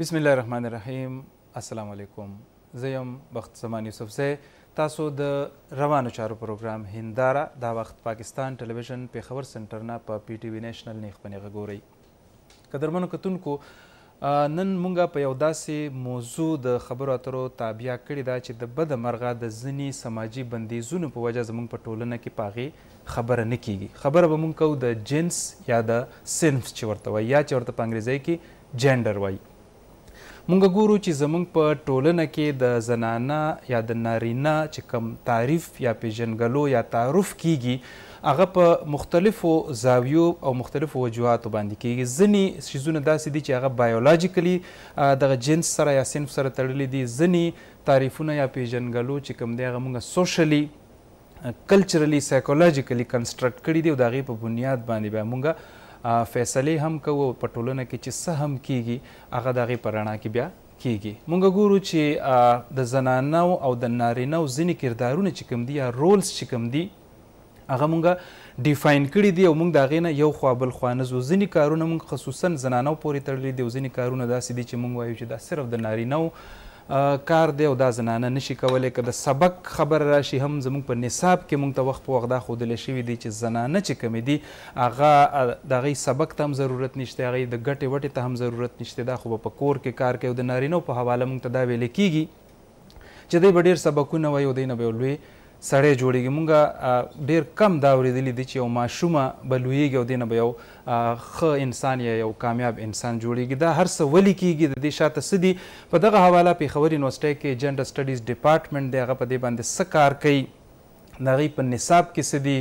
بسم الله الرحمن الرحیم السلام علیکم زه یم بخت زمان یوسف زی تاسو د روانو چارو پروګرام هنداره دا وخت پاکستان ټلویزیون پیښور سنټر نه په پی ټی وی نېشنل نیخ په نیغه ګورئ قدرمنو کتونکو نن مونږ په یو داسې موضوع د خبرو اترو تابیا کړې ده چې د بده مرغه د ځینې سماجي بندیزونو په وجه زمونږ په ټولنه کې په هغې خبره نه کیږي خبره به مونږ کوو د جنس یا د صنف چې ورته وایي یا چې ورته په انګریزۍ کې جینډر وایي مونږ ګورو چې زمونږ په ټولنه کې د زنانه یا د نارینه چې کوم تعریف یا پېژندګلو یا تعارف کېږي هغه په مختلفو زاویو او مختلفو وجوهاتو باندې کېږي. ځینې څیزونه داسې دي چې هغه بایولوژیکلي دغه جنس سره یا صنف سره تړلي دي، ځینې تعریفونه یا پېژندګلو چې کوم دی هغه مونږ سوشلي، کلچرلي سایکولوژیکلي کنسټرکټ کړي دي او د هغې په بنیاد باندې بیا مونږ فیصلې هم کوو او په ټولنه کې چې څه هم کیږي هغه د هغې په رڼا کې بیا کیږي مونږ ګورو چې د زنانو او د نارینه او ځینې کردارونه چې کوم دي یا رولز چې کوم دي هغه مونږ ډیفاین کړي دي او مونږ د هغې نه یو خوا بل خوا نه ځو ځینې کارونه مونږ خصوصا زنانو پورې تړلي دي او ځینې کارونه داسې دي چې مونږ وایو چې دا صرف د نارینه کار دی او دا زنانه نشي کولی که د سبق خبره راشي هم زموږ په نصاب کې موږ ته وخت په وخت دا ښودل شوي دي چې زنانه چې کومې دي هغه د هغوی سبق ته هم ضرورت نشته هغوی د ګټې وټې ته هم ضرورت نشته دا خو به په کور کې کار کوي او د نارینه وو په حواله موږ ته دا ویل کیږي چې دوی به ډیر سبقونه وایي او دوی نه به یو لوی سړی جوړیږي مونږ ډیر کم دا اوریدلي دي چي یو ماشومه به لویږي او دې نه به یو ښه انسان یا یو کامیاب انسان جوړیږي دا هر څه ولي کیږي د دې شاته څه دي په دغه حواله پیښور یونورسټۍ کي جنډر سټډیز ډیپارټمنټ دی هغه په دې باندي څه کار کوي د هغوی په نصاب کي څه دي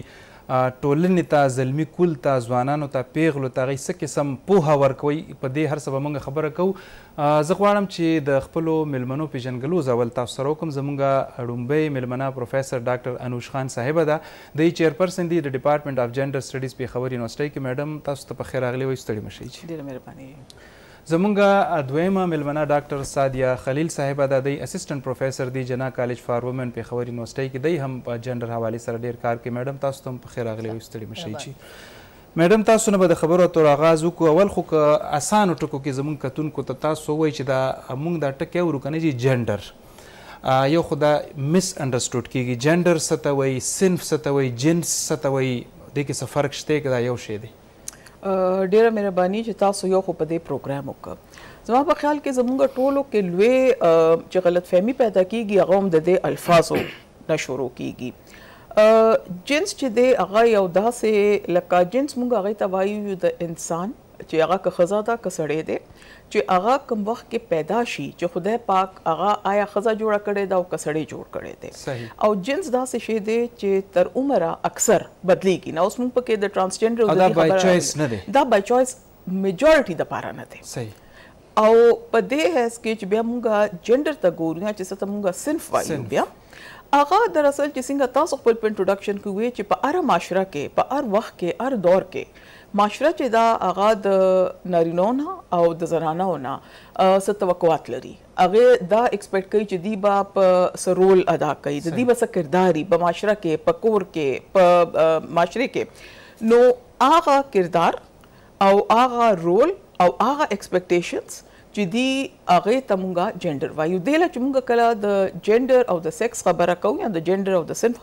ټولنې ته، زلمي کول ته، ځوانانو ته، پېغلو ته هغوی څه قسم پوهه ورکوئ؟ په دې هر څه به موږ خبره کوو. زه غواړم چې د خپلو مېلمنو پېژندګلوځ اول تاسو سره وکړم. زموږ ړومبۍ مېلمنه پروفېسر ډاکټر انوش خان صاحبه ده. دی چېرپرسن دي د ډېپارټمېنټ اف جېنډر سټډيز پېښور يونيورسټۍ کې. مېډم تاسو ته پخېر راغلې وايو، ستړې مه شئ جي. ډېره مهرباني. زمونږه دویمه میلمنه ډاکټر سعدیه خلیل صاحبه ده دی اسسټنټ پروفیسر دی جناح کالج فار وومن پیښور یونیورسټی کی دی هم په جنډر حوالی سره ډیر کار کوی میډم تاسو ته هم پخیر راغلی وایو ستړی مشی چی میډم تاسو نه به د خبرو اترو اغاز وکړو اول خو که اسانو ټکو کی زمونږ کتونکو ته تاسو ووایی چی دا مونږ دا ټکی اورو کنه چی جنډر یو خو دا مس انډرسټوډ کیږی جنډر څه ته وایی صنف څه ته وایی جنس څه ته وایی دی کی څه فرق شته که دا یو شی دی. ډیره مهرباني چې تاسو یو خو په دې پروګرام وکړ زما په خیال کې زمونږ ټولو کې لوی چې غلط فهمي پیدا کیږي هغه هم د دې الفاظو نه شروع کیږي جنس چې دی هغه یو داسې لکه جنس مونږ هغه ته وایو د انسان چې هغه که خزا ده که سړی دی چې هغه کوم وخت کې پیدا شي چې خدای پاک هغه آیا ښځه جوړه کړې ده او که سړی جوړ کړی دی او جنس داسې شی دی چې تر عمره اکثر بدلیږي نه اوس موږ په کې د ټرانسجنډر او دا بای چویس نه دی دا بای چویس میجورټي د پاره نه دی صحیح او په دې هیڅ کې چې بیا موږ جنډر ته ګورو چې څه ته موږ صنف وایو بیا هغه د رسل چې څنګه تاسو خپل په انټروډکشن کې وې چې په هر معاشره کې په هر وخت کې هر دور کې معاشره چې دا هغه د نارینو نه او د زنانو نه څه توقعات لري هغه دا ایکسپیکټ کوي چې دی به په څه رول ادا کوي د دی به څه کرداري په معاشره کې په کور کې په معاشره کې نو هغه کردار او هغه رول او هغه اکسپیکټیشنز چې دي هغې ته مونږ جینډر وایو دې له چې مونږ کله د جینډر او د سیکس خبره کوو یا د جینډر او د صنف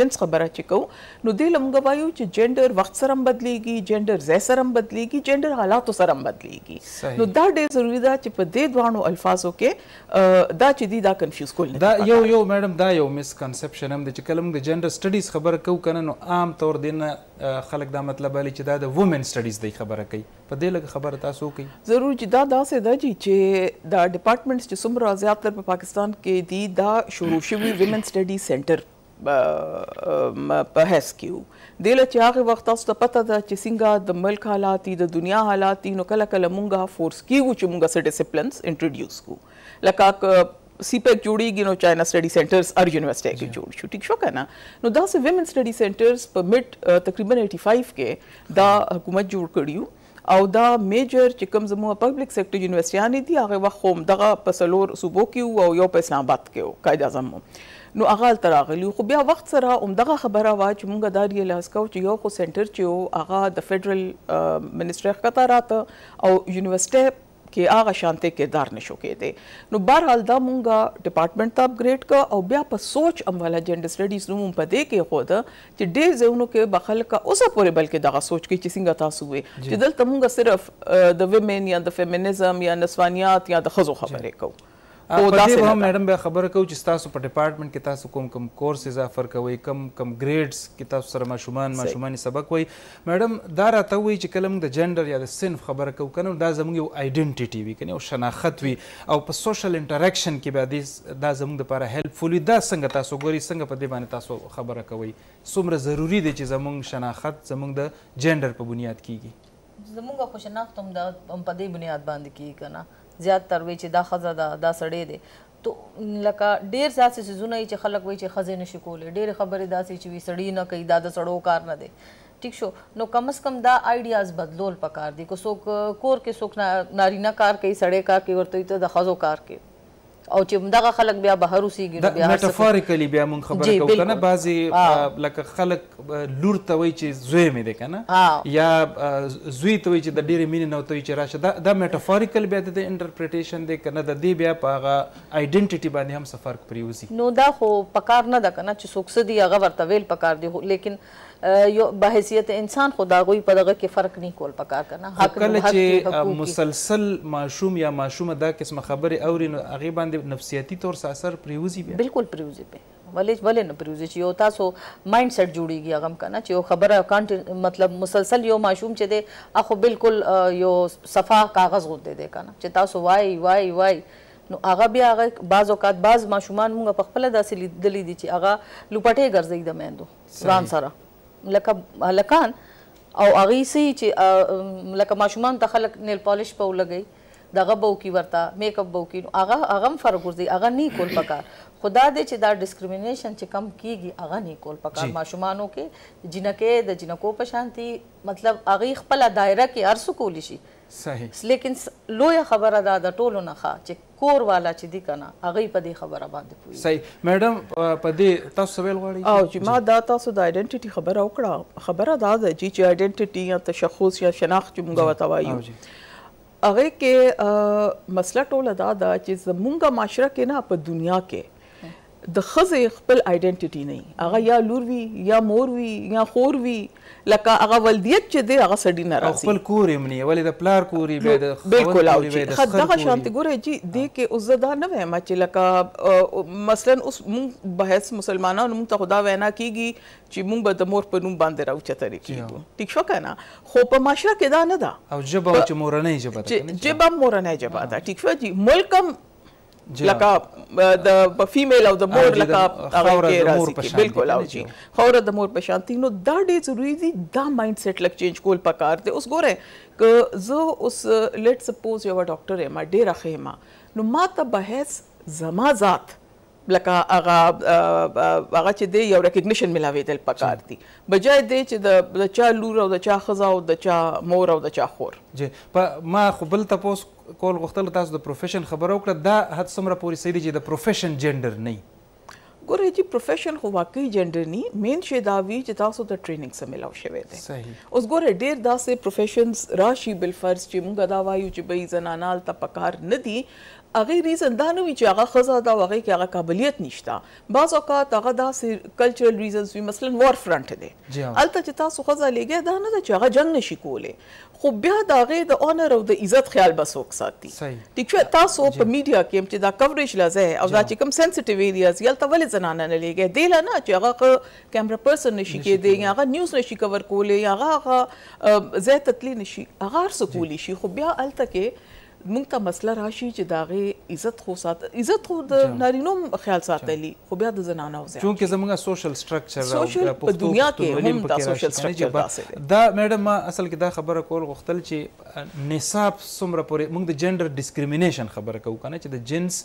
جنس خبره چې کوو نو دې له مونږ وایو چې جینډر وخت سره هم بدلیږي جینډر ځای سره هم بدلیږي جینډر حالاتو سره هم بدلیږي نو دا ډیر ضروری ده چې په دې دواړو الفاظو کې دا چې دي دا کنفیوز کول نه دا یو یو میډم دا یو مسکنسپشن هم دی چې کله مونږ د جینډر سټډیز خبره کوو کنه نو عام طور دې نه خلک دا مطلب بالی چی دا د وومن سټډیز دی خبره کوي په دی لږه خبره تاسو وکړي. ضرور جی دا داسی ده جی چی دا ډیپارټمنټس چی څومره زیات تر په پاکستان کی دی دا شروع شوی ویمن سټډیز سینټر په حیث کی وو دیله چی هغه وخت تاسو ته پته ده چی څنګه د ملک حالات دی د دنیا حالات دی نو کله کله مونږ فورس کیږو چی مونږ څه ډیسپلنس انټرډیوس کړو لکه که سی پیک جوړیږي نو چاینا سټډي سنټرز هر یونیورسټي کې جوړ شو ټیک شو کنه نو دا سه ویمن سټډي سنټرز په میډ تقریبا 85 کې دا حکومت جوړ کړیو او دا میجر چې کوم زموږ پبلک سېکټر یونیورسيټیانې دي هغه وخت هم دغه په سلور صوبو کې او یو په اسلام آباد کې او قائد اعظم نو هغه تر راغلی خو بیا وخت سره هم دغه خبره وا چې مونږ دا ریلاس کو چې یو خو سنټر چې هغه د فدرل منسټر ښکته راته او یونیورسيټي کې هغه شانتې کردار نه شو کېدې نو بهرحال دا مونږ ډپارټمنټ ته اپګرېډ کړ او بیا په سوچ امواله جنډر سټډیز نوم هم په دې کېښود چې ډېر ځایونو کې به خلک اوسه پورې بلکې دغه سوچ کوي چې څنګه تاسو وې چې دلته مونږ صرف د ویمن یا د فیمنزم یا نسوانیات یا د ښځو خبرې کوو. او داسې نه ده. په دې به هم مېډم بیا خبره کوو چې ستاسو په ډیپارټمنټ کې تاسو کوم کوم کورسز افر کوئ، کوم کوم ګریډز کې تاسو سره ماشومان ماشومانې سبق وایي. مېډم دا راته ووایي چې کله موږ د جنډر یا د صنف خبره کوو کنه نو دا زموږ یو ایډنټیټي وي کنه یو شناخت وي او په سوشل انټراکشن کې بیا دا زموږ لپاره هیلپ فول وي. دا څنګه تاسو ګورئ؟ څنګه په دې باندې تاسو خبره کوئ؟ څومره ضروري دی چې زموږ شناخت زموږ د جنډر په بنیاد کېږي؟ زموږ خو شناخت هم په دې بنیاد باندې کېږي کنه. زیات تر وي چې دا ښځه ده، دا سړی دی، تو لکه ډېر داسې څیزونه وي چې خلک وایي چې ښځې نه شي کولی، ډېرې خبرې داسې چې وي سړي نه کوي، دا د سړو کار نه دی، ټیک شو، نو کم از کم دا آیډیاز بدلول پکار دي، که څوک کور کې څوک نارینه کار کوي، سړی کار کوي، ورته وایي ته د ښځو کار کوې او چې همدغه خلک بیا بهر اوسېږي نو بیا هر څه کوي. دا میټافاریکلي بیا موږ خبره کوو کنه، بعضې لکه خلک. لور ته وایي چې زوی مې دی که نه یا زوی ته وایي چې د ډېرې مینې نه ورته وایي چې راشه دا دا میټافاریکل بیا د دې انټرپریټیشن دی که نه د دې بیا په هغه آیډنټیټي باندې هم څه فرق پرېوځي نو دا خو پکار نه ده که نه چې څوک څه دي هغه ورته ویل پکار دي لیکن یو به حیثیت انسان خو د هغوی په دغه کې فرق نه کول پکار که نه حق کله چې مسلسل ماشوم یا ماشومه دا قسمه خبرې اوري نو هغې باندې نفسیاتي طور څه اثر پرېوځي بیا بلکل پرېوځي بیا ولی ولی نه پریوزی چی یو تاسو ماینډ سیټ جوړیږي هغه هم کنه چی یو خبره کانټ مطلب مسلسل یو ماشوم چی دی اخو بالکل یو صفا کاغذ غوندی دی کنه چی تاسو وای وای وای نو هغه بیا هغه بعض اوقات بعض ماشومان مونږ په خپل داسی لیدلی دی چی هغه لوپټی ګرځی د میندو ځان سره لکه هلکان او هغوی څه یی چی لکه ماشومانو ته خلک نیل پالیش په ولګوی دغه به وکړي ورته میک اپ به وکړي نو هغه هغه هم فرق ګرځي هغه نی کول پکار خو دا دی چې دا ډیسکریمینیشن چې کم کیږي هغه نی کول پکار ماشومانو کې جینکې د جینکو په شانتي مطلب هغه خپل دایره کې هر څه کولی شي صحیح لیکن لوی خبره دا د ټولو نه ښه چې کور والا چې دی کنه هغه په دې خبره باندې پوي صحیح میډم په دې تاسو ویل غواړي او چې ما دا تاسو د ائیډنټیټي خبره وکړه خبره دا ده چې چې ائیډنټیټي یا تشخص یا شناخت چې موږ وتاوایو هغه کې مسله ټوله دا ده چې زمونږه معاشره کې نه په دنیا کې د خزه خپل آیډنټیټي نه هغه یا لور وی یا مور وی یا خور وی لکه هغه ولدیت چې دی هغه سړی نه راځي خپل کور یې مني ولې د پلار کور یې به د بالکل او چې خدغه شانت ګوره جی دی کې اوس دا نه وایم چې لکه مثلا اوس مونږ بحث مسلمانانو مونږ ته خدا وینا کیږي چې موږ به د مور په نوم باندې راوچترې کېږو ټیک شو کنه خو په معاشره کې دا نه ده او جبه چې مورنۍ جبه ده جبه مورنۍ جبه ده ټیک شو جی ملک هم لکه د فیمیل او د مور لکه هغه کې راځي بالکل او جی خوره د مور په شانتي نو دا ډېر ضروری دي دا مایند سیټ لک چینج کول پکار دی اوس ګوره ک زه اوس لیټ سپوز یو ډاکټر یم ډېر ښه ما نو ما ته بحث زما ذات لکه هغه هغه چې دی یو ریکګنیشن ملاویدل پکار دي بجای دی چې د چا لور او د چا خزه او د چا مور او د چا خور جی په ما خو بل تپوس کول غوښتل تاسو د پروفیشن خبره وکړه دا حد څومره پوری صحیح دی چې د پروفیشن جندر نه ګوره جی پروفیشن خو واقعي جندر ني مین شی دا وی چې تاسو ته ټریننګ سم ملاو شوی دی اوس ګوره ډیر داسې پروفیشنز راشي بل فرض چې موږ دا وایو چې به زنانال ته پکار نه دي هغه ریزن دا نه وي چې هغه ښځه ده او هغه کې هغه قابلیت نشته بعض اوقات هغه داسې کلچرل ریزنز وي مثلا وار فرنټ دی هلته چې تاسو ښځه لیږئ دا نه ده چې هغه جنګ نشي کولی خو بیا د هغې د اونر او د عزت خیال به څوک ساتي ټیک شو تاسو په میډیا کې چې دا کوریج لا ځای او دا چې کوم سنسټیو ایریاز یې هلته ولې زنانه نه لیږئ دې لا نه چې هغه ښه کیمرا پرسن نشي کېدی یا هغه نیوز نشي کور کولی یا هغه هغه ځای ته تللی نشي هغه هر څه کولی شي خو بیا هلته کې موږ ته مسله راشي چې د هغې عزت خو سات عزت خو د نارینو هم خیال ساتلی خو بیا د زنانو زیات چونکه زموږ سوشل سټرکچر سوشل په دنیا کې هم دا سوشل سټرکچر داسې دی دا میډم ما اصل کې دا خبره کول غوښتل چې نصاب څومره پورې موږ د جندر ډیسکریمینیشن خبره کوو کنه چې د جنس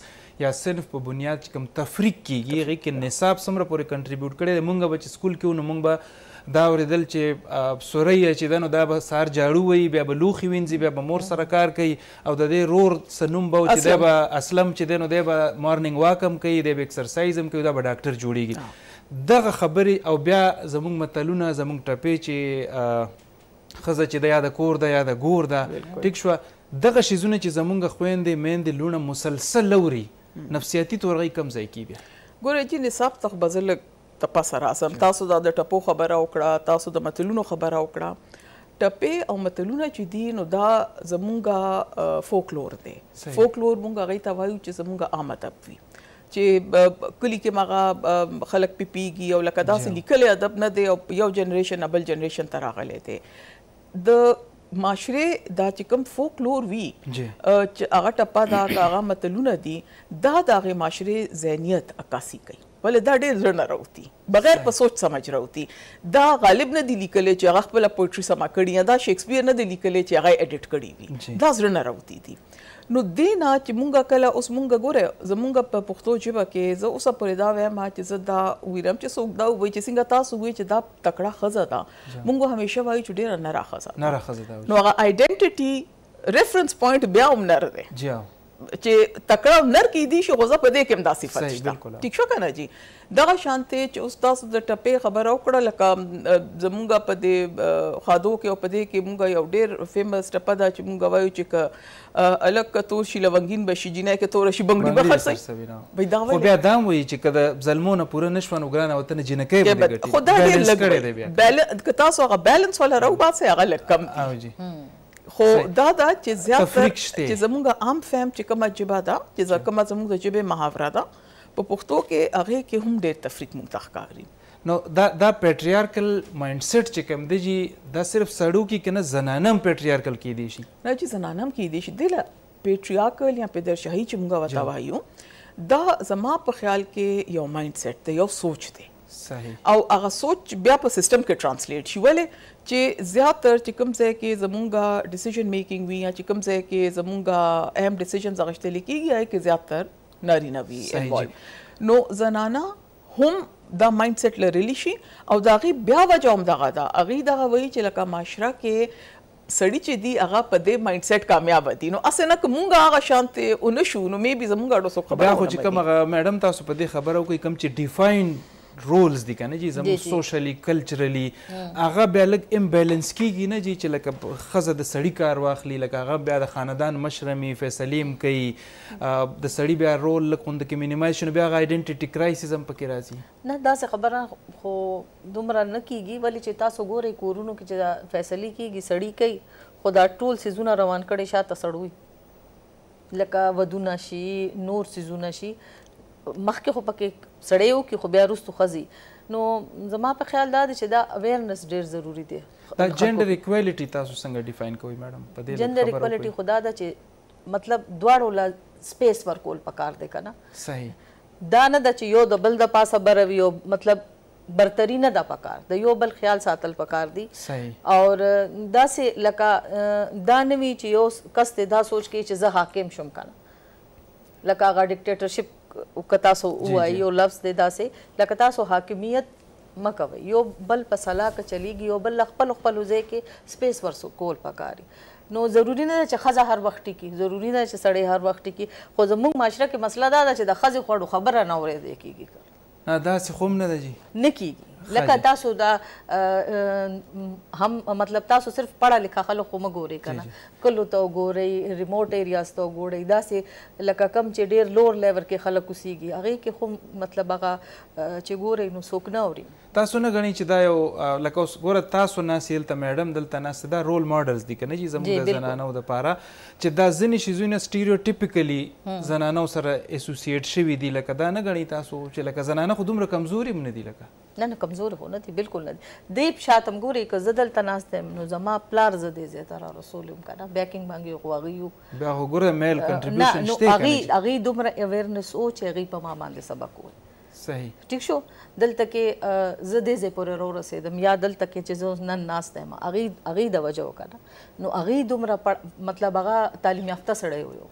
یا صنف په بنیاد چې کوم تفریق کیږي هغه کې نصاب څومره پورې کنټریبیوټ کړي موږ به چې سکول کې نو موږ به دا اورېدل چې سوری یې چې ده نو دا به سهار جاړو وهي، بیا به لوښي وینځي، بیا به مور سره کار کوي او د دې رور څه نوم به و چې دی به اسلم چې دی نو دی به مارننګ واک هم کوي، دی به اکسرسایز هم کوي او دا به ډاکټر جوړېږي. دغه خبرې او بیا زموږ متلونه، زموږ ټپې چې ښځه چې ده یا د کور ده یا د ګور ده، ټیک شوه، دغه شیزونه چې زموږ خویندې، میندې، لوڼه مسلسل اوري، نفسیاتي تورغۍ کوم ځای کېږي؟ ګورئ جي نصاب څخه به زه لږ ته پسه راسم تاسو دا د ټپو خبره وکړه تاسو د متلونو خبره وکړه ټپې او متلونه چې دي نو دا زمونږه فوکلور دی فوکلور مونږ هغه ته وایو چې زمونږه عام ادب وي چې کلی کې مغه خلک پیپیږي او لکه دا سې لیکل ادب نه دی او یو جنریشن بل جنریشن ته راغلی دی د معاشره دا چې کوم فوکلور وی چې هغه ټپه دا هغه متلونه دي دا د هغه معاشره ذهنیت عکاسي کوي ولی دا ډیر زړه نه راوتی بغیر په سوچ سمجھ راوتی دا غالب نه دی لیکلی چې هغه خپل پوئټری سما کړی یا دا شیکسپیر نه دی لیکلی چې هغه ایډیټ کړی وی دا زړه نه راوتی دی نو دینا چې مونږه کله اوس مونږه ګوره زمونږه په پښتو ژبه کې زه اوسه پرې دا وایم چې زه دا ویرم چې څوک دا وایي چې څنګه تاسو وایي چې دا تکړه خزه ده مونږ همیشه وایو چې ډیره نره خزه نره خزه ده نو هغه آیډنټیټي ریفرنس پوینټ بیا هم نر دی چې تکړه او نر کیدی شي غوزه په دې کې هم دا صفت شته ټیک شو کنه جی دغه شانته چې اوس تاسو د ټپې خبره وکړه لکه زمونږ په دې خادو کې او په دې کې مونږ یو ډیر فیمس ټپه ده چې مونږ وایو چې ک الک کتو شي لونګین بشي جنای کې تور شي بنګړي به خرڅي به دا خو بیا دا وایي چې کله ظلمونه پوره نشون وګرانه وطن جنکې به ګټي خو دا ډیر لګ بیل کتا سو غ بیلنس ولا رو باسه غل کم او جی خو دا ده چې زیات تر چې زمونږ عام فهم چې کومه ژبه ده چې کومه زمونږ د ژبې محاوره ده په پښتو کې هغې کې هم ډېر تفریق مونږ ته ښکاري. نو دا دا پیټریارکل ماینډ سیټ چې کوم دی جی دا صرف سړو کې کنه زنانه هم پیټریارکل کې دی شي نه چې زنانه هم کې دی شي دله پیټریارکل یا پیدرشاهي چې موږ وتا وایو دا زما په خیال کې یو ماینډ سیټ دی یو سوچ دی صحیح او هغه سوچ بیا په سیستم کې ترانسلیټ شي ولې چې زیات تر چې کوم ځای کې زمونږه ډیسیژن میکینګ وي یا چې کوم ځای کې زمونږه اهم ډیسیژنز غشتل کیږي هغه کې زیات تر نارینه وي انوالو نو زنانه هم دا مایند سیټ لرلی شي او دا غي بیا وجه هم دغه دا غي دغه وایي چې لکه معاشره کې سړي چې دي هغه په دې ماينډ سيټ کامياب دي نو هسې نه که مونږ هغه شانتې ونه شو نو مي بي زمونږ اړو څوک خبره ونه مني. بيا خو چې کوم هغه ميډم تاسو په دې خبره وکړئ کوم چې ډيفاينډ رولز دي کنه جي زمونږ سوشلي کلچرلي هغه بيا لږ امبيلنس کيږي نه جي چې لکه ښځه د سړي کار واخلي لکه هغه بيا د خاندان مشره مي فيصلې هم کوي د سړي بيا رول لږ غوندکې مينيمايز شي نو بيا هغه ايډنټيټي کرايسز هم پکې راځي. نه داسې خبره خو دومره نه کیږي ولې چې تاسو ګورئ کورونو کې چې دا فیصلې کیږي سړي کوي خو دا ټول سیزونه روان کړي شاته سړوي لکه ودونه شي نور سیزونه شي مخکې خو پکې سړی یو کې خو بیا وروسته ښځې نو زما په خیال دا دی چې دا اویرنس ډیر ضروری دی دا جندر ایکوالټي تاسو څنګه ډیفاین کوئ میډم په دې جندر ایکوالټي خدا دا چې مطلب دواړو له سپیس ورکول پکار دی کنه صحیح دا نه ده چې یو د بل د پاسه بر وي او مطلب برتری نه ده پکار د یو بل خیال ساتل پکار دي صحیح او دا سه لکه دا نه وی چې یو کس ته دا سوچ کې چې زه حاکم شم کنه لکه هغه ډیکټیټرشپ کتا سو وایي او لفظ دی دا سه لکه تاسو حاکمیت مه کوئ يو بل په سلا که چليږي يو بل له خپلو خپلو ځای کې سپيس ورکول پکار دي نو ضروري نه ده چې ښځه هر وخت ټيکي ضروري نه ده چې سړی هر وخت ټيکي خو زموږ معاشره کې مسله دا ده چې د ښځې خوړو خبره نه اورېدل کيږي که نه داسې خو هم نه ده جي. نه کيږي لکه تاسو دا هم مطلب تاسو صرف پړه لکه خلک خو مه ګورئ که نه کلو ته وګورئ ريموټ ايرياز ته وګورئ داسې لکه کوم چې ډېر لور ليور کې خلک اوسيږي هغې کې خو مطلب هغه چې ګورئ نو څوک نه اوري. تاسو نه ګڼي چې دا یو لکه اوس ګوره تاسو ناست یې هلته میډم دلته ناست یې دا رول ماډلز دي که نه جي زموږ د زنانو دپاره چې دا ځینې شیزونه سټیریوټیپیکلي زنانو سره اسوسییټ شوي دي لکه دا نه ګڼي تاسو چې لکه زنانه خو دومره کمزوري هم نه دي لکه نه نه کمزوري خو نه دي بلکل نه دي دی شاته هم ګوري که زه دلته ناست یم نو زما پلار زه دی ځای ته رارسولی وم که نه بیکینګ باندې غوږی یو بیا خو ګوره میل کنټریبیوشن شته کنه هغه هغه دومره اویرنس او چې هغه په ما باندې سبق وای صحیح ټیک شو دلته کې زه دې زه پورې رو رسیدم یا دلته کې چې زه نن ناس ته ما هغه هغه د وجه وکړه نو هغه دومره مطلب هغه تعلیم یافته سړی ویو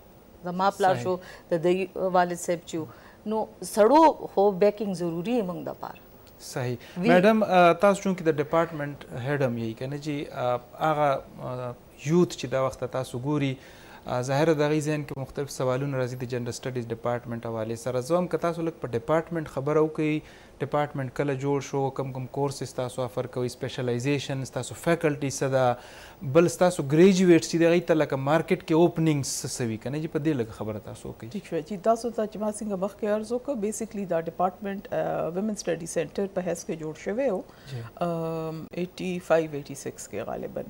زما پلا شو د دې والد صاحب چې نو سړو خو بیکینګ ضروری موږ د پاره صحیح میډم تاسو چونکې د ډپارټمنټ هډم یې کنه چې هغه یوت چې دا وخت تاسو ګوري ظاهره د هغوی ذهن کې مختلف سوالونه راځي د جنډر سټډیز ډپارټمنټ حوالې سره زه هم که تاسو لږ په ډپارټمنټ خبره وکړئ ډپارټمنټ کله جوړ شو کم کم کورسز تاسو افر کوئ سپیشلایزیشن ستاسو فیکلټي څه ده بل ستاسو ګریجویټس چې د هغوی ته لکه مارکیټ کې اوپننګز څه څه وي که نه جي په دې لږه خبره تاسو وکړئ ټیک شو جي تاسو ته چې ما څنګه مخکې عرض وکړ بیسیکلی دا ډپارټمنټ ویمن سټډي سنټر په حیث کې جوړ شوی و 85 86 کې غالبا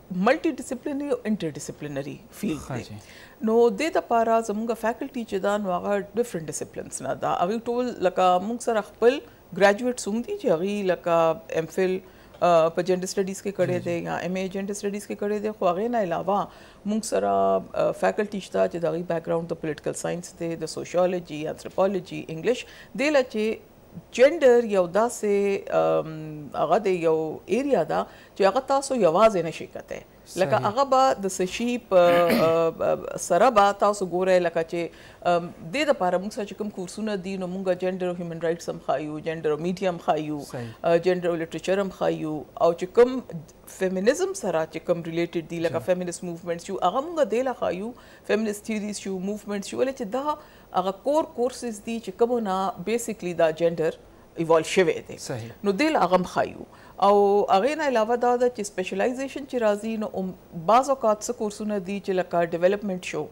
ملټي ډیسپلینری او انټر ډیسپلینری فیلډ دی جی. نو د دې لپاره زموږ فیکلټي چې دا نو هغه ډیفرنٹ ډیسپلینز نه دا هغه ټول لکه موږ سره خپل ګریجویټ سوم دي چې هغه لکه ایم فل په جنډر سټډیز کې کړی دی یا ایم ای جنډر سټډیز کې کړی دی خو هغه نه علاوه موږ سره فیکلټي شته چې دغه بیک ګراوند د پولیټیکل ساينس دی د سوشیولوژي انثروپولوژي انګلیش دی لکه جنډر یو داسې هغه دی یو ایریا ده چې هغه تاسو یوازې نشي کته لکه هغه به د سشي په سره به تاسو ګورئ لکه چې د دې لپاره موږ سره کوم کورسونه دي نو موږ جنډر او هیومن رائټس هم خایو جنډر او میډیا هم خایو جنډر او لټریچر هم خایو او چې کوم فیمینزم سره چې کوم ریلیټډ دي لکه فیمینست موومېنټس یو هغه موږ د لا خایو فیمینست تھیوریز یو موومېنټس یو ولې چې دا هغه کور کورسز دي چې کومو نه بیسیکلی دا جنډر ایوالو شوی دی نو دې له هغه هم ښه یو او هغې نه علاوه دا ده چې سپیشلایزیشن چې راځي نو بعض اوقات څه کورسونه دي چې لکه ډیولپمنټ شو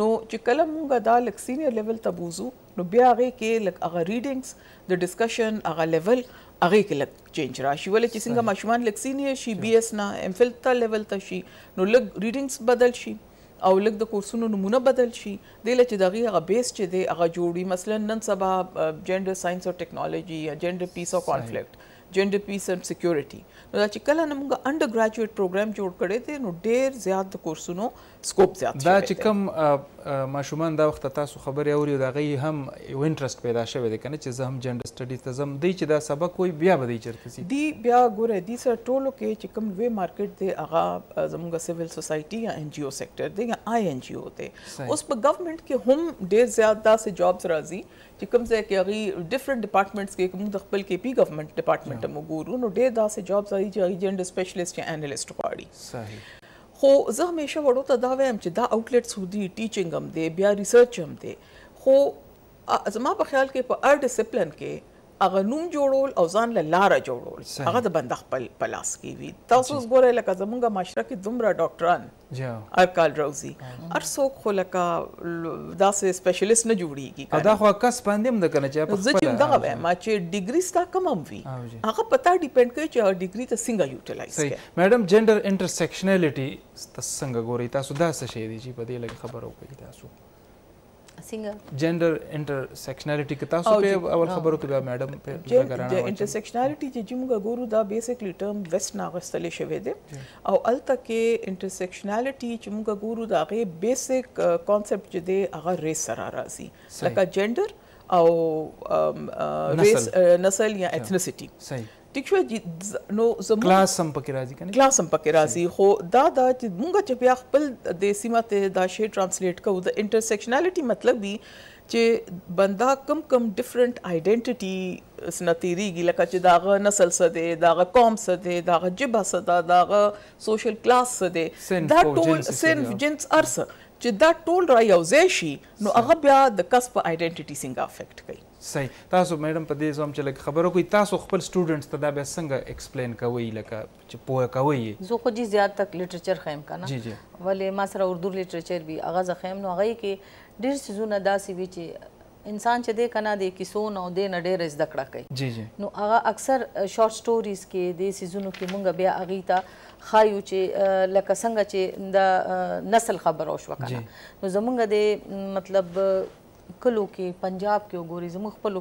نو چې کله موږ دا لږ سینیر لیول ته بوځو نو بیا هغې کې لږ هغه ریډینګز د ډسکشن هغه لیول هغې کې لږ چینج راشي ولې چې څنګه ماشومان لږ سینیر شي بي ایس نه ایم فل ته لیول ته شي نو لږ ریډینګز بدل شي او لږ د کورسونو نومونه بدل شي دې له چې د هغوی هغه بیس چې دی هغه جوړ وي مثلاً نن سبا جنډر ساینس او ټیکنالوژي یا جنډر پیس او کانفلیکټ جنډر پیس او سکیورټي نو دا چې کله نه موږ انډر ګراجویټ پروګرام جوړ کړی دی نو ډیر زیات د کورسونو سکوپ زیات شوی دی دا چې کوم ماشومان دا وخت تاسو خبرې اوري او د هغه یې هم یو انټرسټ پیدا شوی دی کنه چې زه هم جنډر سټډیز ته ځم دی چې دا سبق وایي بیا به دی چرته ځي؟ دی بیا ګوره دی سره ټولو کې چې کوم لوی مارکیټ دی هغه زموږ سیول سوسایټي یا ان جی او سیکټر دی یا آی ان جی او دی اوس په ګورنمنټ کې هم ډیر زیات داسې جابز راځي چې کوم ځای کې هغوی ډیفرنټ ډپارټمنټس کې کوم د خپل کې پی ګورنمنټ ډپارټمنټ هم وګورو نو ډیر داسې جابز راځي چې هغوی جنډر سپیشلسټ یا انالیسټ غواړي خو زه همېشه وړو ته دا وایم چې دا اوټ لېټ سودي، ټیچنګ هم دی، بیا ریسرچ هم دی، خو زما په خیال کې په هر ډسپلن کې هغه نوم جوړول او ځان له لاره جوړول هغه د بنده خپل په لاس کې وي. تاسو اوس ګورئ لکه زمونږ معاشره کې دومره ډاکټران هر کال راوځي، هر څوک خو لکه داسې سپېشلېست نه جوړېږي. او دا خو عکس باندې هم ده کنه چې پخپله. زه چې همدغه وایم چې ډګري ستا کومه هم وي هغه په تا ډېپنډ کوي چې هغه ډګري ته څنګه یوټلایز کړې. ميډم جنډر انټر سيکشنلټي تاسو څنګه ګوري تاسو دا څه شي دي چې په دې لګ خبرو کوي تاسو څنګه جندر انټر سیکشنالټي که تاسو په اول خبرو کې بیا میډم په ګرانه واچو انټر سیکشنالټي چې موږ ګورو دا بیسیکلی ټرم ویسټ نه غستل شوی دی او الته کې انټر سیکشنالټي چې موږ ګورو دا غي بیسیک کانسپټ چې دی هغه ریس سره راځي لکه جندر او ریس نسل یا ایتنسټي ټیک شو جی نو زمو کلاس هم پکې راځي کنه کلاس هم پکې راځي خو دا دا چې مونږ چې بیا خپل د سیمه ته دا شی ترانسلیټ کوو د انټرسیکشنالټي مطلب وی چې بندا کم کم ډیفرنٹ آیډنټټي سنا تیریږي لکه چې داغه نسل څه دی داغه قوم څه دی داغه جبه څه ده داغه سوشل کلاس څه دی دا ټول سنف جنس ارسه چې دا ټول را یو ځای شي نو هغه بیا د کسب آیډنټټي څنګه افیکټ کوي صحیح تاسو میډم په دې زوم چې لږ خبره وکړئ تاسو خپل سټوډنټس ته دا بیا څنګه ایکسپلین کوئ لکه چې پوه کوئ یې زه خو جی زیات تک لټریچر ښیم کنه جی جی ولې ما سره اردو لټریچر وی هغه زه ښیم نو هغه کې ډیر سيزونه داسې وی چې انسان چې دی کنه د کیسو نه او دې نه ډیره زده کړه کوي جی جی نو هغه اکثر شارټ سټوریز کې دې سيزونو کې مونږ بیا هغه ته خایو چې لکه څنګه چې د نسل خبره وشو کنه نو زمونږ د مطلب کلو کې پنجاب کې وګوري زموږ خپل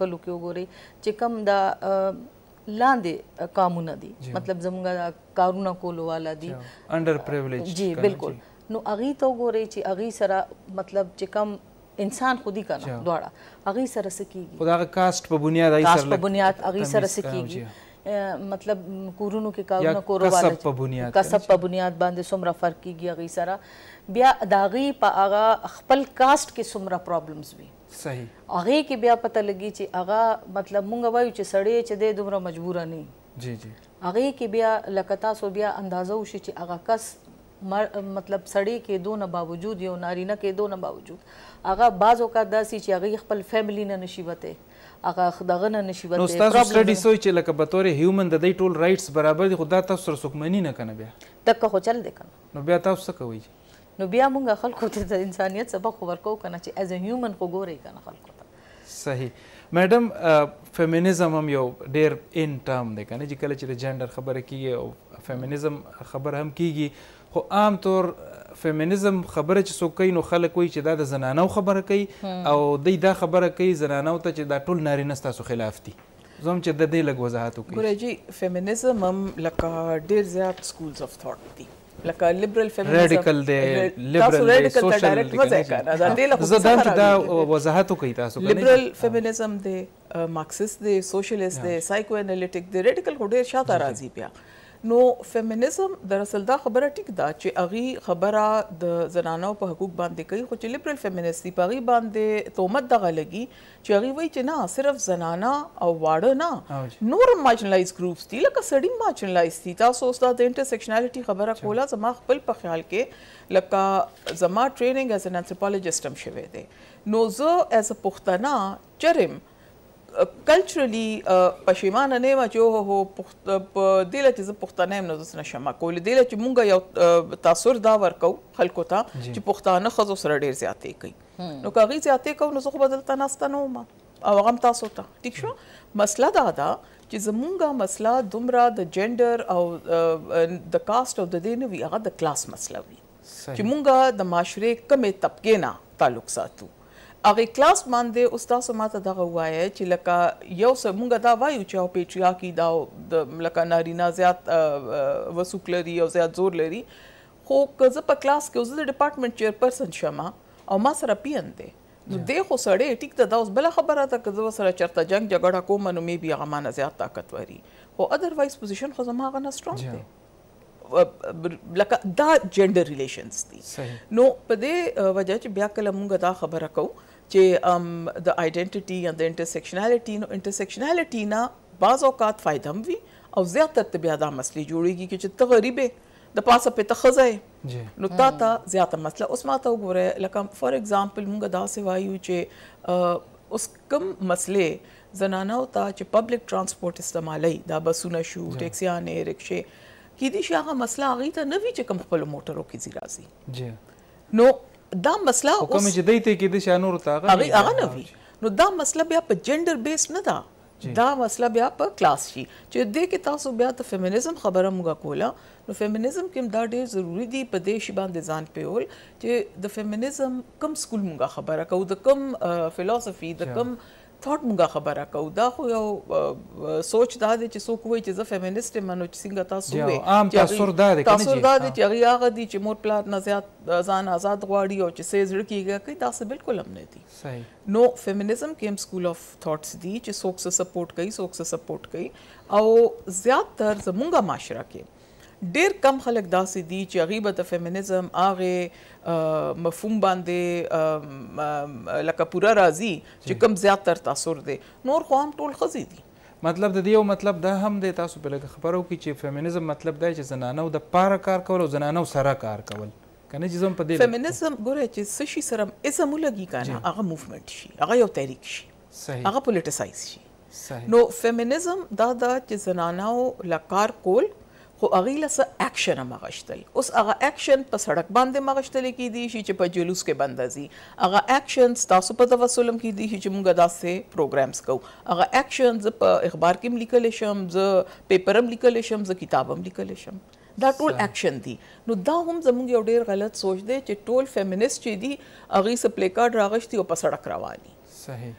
کلو کې وګوري چې کم دا لاندې قامونه دي مطلب زموږ کارونه کولو والا دي انډر پریویلیج جی بالکل نو اغي ته وګوري چې اغي سره مطلب چې کم انسان خودي کنه دواړه اغي سره سکیږي خدای کاست په بنیاد اغي سره په بنیاد اغي سره سکیږي مطلب کورونو کې کارونه کورو باندې کسب په بنیاد کسب په بنیاد باندې څومره فرق کیږي هغه سره بیا داغي په هغه خپل کاست کې څومره پرابلمز وي صحیح هغه کې بیا پته لګي چې هغه مطلب مونږ وایو چې سړی چې د دومره مجبور نه جی جی هغه کې بیا لکه تاسو بیا اندازو شي چې هغه کس مطلب سړی کې دونه باوجود یو نارینه کې دونه باوجود هغه بعضو کا داسي چې هغه خپل فیملی نه نشي وته هغه دغه نه نشي وتلی. نو ستاسو سټډي سوی چي لکه بطور هيومن ددی ټول رايټس برابر دي خو دا تاسو سره څوک مني نه کنه بيا. دکه خو چل دی کنه. نو بيا تاسو څه کوی چي. نو بيا مونږ خلکو ته د انسانيت سبق خو ورکوو کنه چي as a human خو ګورئ کنه خلکو ته. صحيح ميډم فيمينزم هم يو ډير ان ټرم دی کنه جي کله چي د جنډر خبره کيږي او فيمينزم خبره هم کيږي خو عام طور فيمينزم خبره چې څوک کوي نو خلک وايي چې دا د زنانو خبره کوي او دوی دا خبره کوي زنانو ته چې دا ټول نارينه ستاسو خلاف دي. زه وايم چې ددې لږ وضاحت وکړئ. ګوره جي فيمينزم هم لکه ډير زيات سکولز اف ثاټ دي لکه ليبرل فيمينزم ريډيکل دی ليبرل دی سوشل دی تاسو ريډيکل ته ډايريکټ مه ځئ کنه زه دا چې دا وضاحت وکړئ تاسو ليبرل فيمينزم دی مارکسیست دی سوشلیست دی سایکو انالیټیک دی ریډیکل خو ډیر شاته راځي بیا نو فیمینزم در اصل دا خبره ټیک ده چې اغي خبره د زنانو په حقوق باندې کوي خو چې لیبرل فیمینستی په اغي باندې تومت دغه لګي چې اغي وایي چې نه صرف زنانه او واړه نه نور مارجنلایز ګروپس دي لکه سړی مارجنلایز دي تاسو اوس د انټرسیکشنالټي خبره کوله زما خپل په خیال کې لکه زما ټریننګ از ان انثروپولوژیست هم شوی دی نو زه از پښتنه چریم، کلچرلی پشیمانه نه یم چې اوهو هو پښت په دې له چې زه پښتنه یم نو زه څه نه شم کولی دې له چې مونږ یو تاثر دا ورکو خلکو ته چې پښتانه خزو سره ډیر زیاتې کوي نو که غي زیاتې کو نو زه خو بدلته نسته نو ما او غم تاسو ته ټیک شو مسله دا ده چې زمونږه مسله دومره د جندر او د کاست او د دې نه وی هغه د کلاس مسله وی چې مونږه د معاشره کمې طبقه نه تعلق ساتو هغه کلاس باندې اوس تاسو ماته دغه ووایه چې لکه یو څه مونږ دا وایو چې او پیټریاکی دا د لکه نارینه زیات وسوک لري او زیات زور لري خو که زه په کلاس کې اوس د ډپارټمنټ چیرپرسن شم او ما سره پیند دی نو دی خو سړی ټیک ده دا اوس بل خبره ده که زه سره چرته جنگ جګړه کوم نو می بیا غمانه زیات طاقتوري خو ادروایز پوزیشن خو زما غنه سترونګ دی لکه دا جندر ریلیشنز دي نو په دې وجه چې بیا کله مونږ دا خبره کوو چې د آیډنټټي یا د انټرسیکشنالټي نو انټرسیکشنالټي نه بعض اوقات فائدہ هم وي او زیاتره ته بیا دا مسلې جوړیږي چې ته غریب د پاسه په تخزه نو تا ته زیاته مسله اوس ما ته وګوره لکه فار ایگزامپل مونږ دا سوایو چې اوس کوم مسلې زنانو ته چې پبلک ټرانسپورټ استعمالوي دا بسونه شو ټیکسیانې رکشې کیدی شي هغه مسله هغه ته نه وي چې کوم خپل موټرو کې زی راځي نو دا مسله اوس کوم چې دای ته کیدی شي نور ته هغه هغه نه وي نو دا مسله بیا په جندر بیس نه ده دا مسله بیا په کلاس شي چې دې کې تاسو بیا ته فیمینزم خبره موږ کوله نو فيمنيزم کې هم دا ډېر ضروري دي په دې شي باندې ځان پوهول چې د فيمنيزم کوم سکول مونږه خبره کوو د کوم فلسفي د کوم ثاټ مونږه خبره کو دا خو یو سوچ دا دی چې څوک وایي چې زه فیمینیست یم نو چې څنګه تاسو وایي عام تاثر دا دی تاثر دا دی چې هغه هغه دي چې مور پلار نه زیات ځان آزاد غواړي او چې سې زړه کیږي کوي دا څه بالکل هم نه دي نو فیمینیزم کې هم سکول اف ثاټس دي چې څوک څه سپورټ کوي څوک څه سپورټ کوي او زیات تر زمونږ معاشره کې ډیر کم خلک داسې دي چې هغوی به د فیمینزم هغه مفهوم باندې لکه پوره راضي چې کوم زیات تر تاثر دی نور خو هم ټول ښځې دي مطلب د دې یو مطلب دا هم دی تاسو په لږه خبره وکړي چې فیمینزم مطلب دا چې زنانو د پاره کار کول او زنانو سره کار کول کنه چې زم په دې فیمینزم ګوره چې څه شي سره ازم ولګي کنه هغه موومنت شي هغه یو تحریک شي هغه پولټیسایز شي نو فیمینزم دا ده چې زنانو له کار کول خو هغوی له څه اکشن هم غشتل اوس هغه اکشن په سړک باندې هم غشتل کیدی شي چې په جلوس کې بنده ځي هغه اکشن ستاسو په توسل هم کیدی شي چې موږ داسې پروګرامز کوو هغه اکشن زه په اخبار کې هم لیکلی شم زه پیپر هم لیکلی شم زه کتاب هم لیکلی شم دا ټول اکشن دي نو دا هم زموږ یو ډیر غلط سوچ دی چې ټول فیمینست چې دي هغه سپلیکارډ راغشتي او په سړک رواني صحیح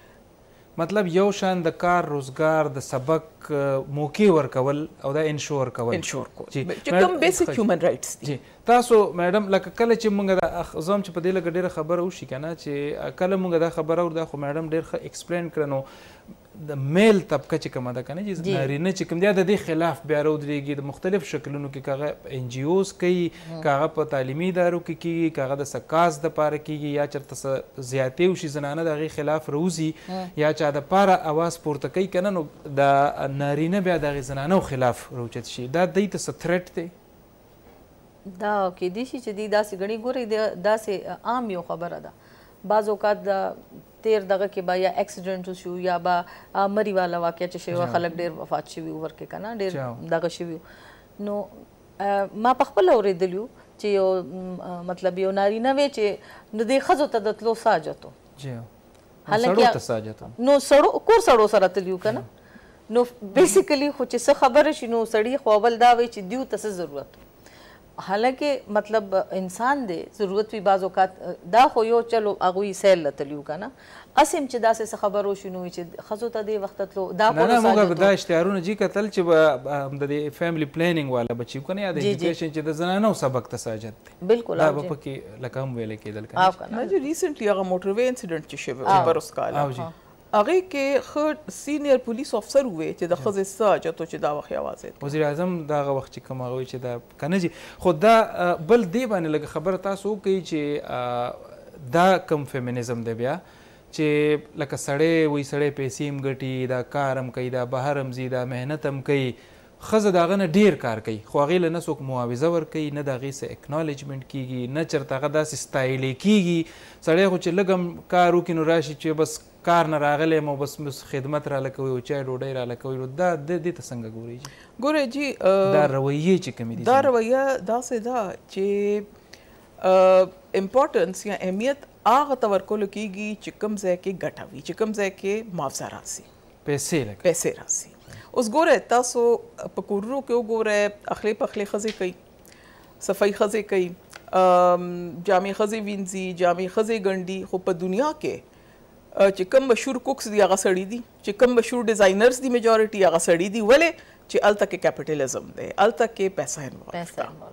مطلب یو شان د کار روزګار د سبق موقع ورکول او دا انشور کول انشور کول جی چې کوم بیسیک هیومن رائټس دي جی تاسو میډم لکه کله چې مونږ دا زوم چې په دې لګ ډیره خبره وشي کنه چې کله مونږ دا خبره ور دا خو میډم ډیر ښه ایکسپلین کړنو د میل طبقه چې کومه ده کنه چې نارینه چې کوم دی د دې خلاف بیا راودرېږي د مختلف شکلونو کې کاغه ان جی اوز کوي که هغه په تعلیمي ادارو کې کېږي، که هغه د څه کاز دپاره کېږي یا چرته څه زیاتې وشي زنانه د هغې خلاف روځي یا چا دپاره اواز پورته کوي کنه نو دا نارینه بیا د هغې زنانو خلاف روچت شي دا دوی ته څه تریټ دی؟ دا کېدی شي چې دوی داسې ګڼي ګورئ دا داسې عام یو خبره ده بعض اوقات دا تیر دغه کې به یا اکسیډنټ وشو یا به مری والا واقعه چې شوی خلک ډیر وفات شوي ورکه کنه ډیر دغه شوي نو ما په خپله اورېدلي وو چې یو مطلب یو نارینه وی چې نو دې ښځو ته د تلو څه حاجت و حالانکه نو سړو کور سړو سره تللی و که نه نو بیسیکلی خو چې څه خبره شي نو سړي خو اول دا وایي چې دیو ته څه ضرورت و حالانکه مطلب انسان دی ضرورت وي بعض اوقات دا خو یو چلو هغوی سیل له تلي وو که نه هسې هم چې داسې څه خبر وشو نو چې ښځو ته دې وخته تلو دا نه نه موږ به دا اشتهارونه جی کتل چې به هم د دې فیملی پلانینګ والا به چې کنه یا د ایجوکیشن چې د زنانو سبق ته ساجت دی بالکل دا به پکې لکه هم ویل کېدل کنه نه چې ریسنټلی هغه موټر وی انسیډنټ چې شوی و پر اوس کال هغه کې خو سینیئر پولیس افسر وې چې د خزې ساجت چې دا وخت یوازې وزیر اعظم دا وخت چې کوم هغه چې دا کنه جی خو دا بل دی باندې لګ خبر تاسو وکړي چې دا کم فیمینزم دی بیا چې لکه سړی وای سړی پیسې هم ګټي دا کار هم کوي دا بهر هم ځي دا مهنت هم کوي ښځه د هغه نه ډېر کار کوي خو هغې له نه څوک معاوضه ورکوي نه د هغې څه اکنالجمنټ کېږي نه چېرته هغه داسې ستایلې کېږي سړی خو چې لږ هم کار وکړي نو راشي چې بس کار نه راغلی یم او بس بس خدمت راله کوی او چای ډوډی راله کوی نو دا دی ته څنګه ګوری جی ګوره جی دا رویه چی کمی دی دا رویه داسی ده چی امپورټنس یا اهمیت هغه ته ورکول کیږی چی کوم ځای کی ګټه وی چی کوم ځای کی معاوضه راسی پیسی لکه پیسی راسی اوس ګوره تاسو په کورونو کی وګوره اخلی پخلی ښځی کوی صفای ښځی کوی جامی ښځی وینځی جامی ښځی ګنډی خو په دنیا کی چې کوم مشهور کوکس دي هغه سړي دي چې کوم مشهور ډیزاینرز دي میجورټي هغه سړي دي ولې چې الته کې کیپټالیزم دی الته کې پیسې انوالو ده